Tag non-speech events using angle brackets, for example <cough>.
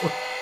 What? <laughs>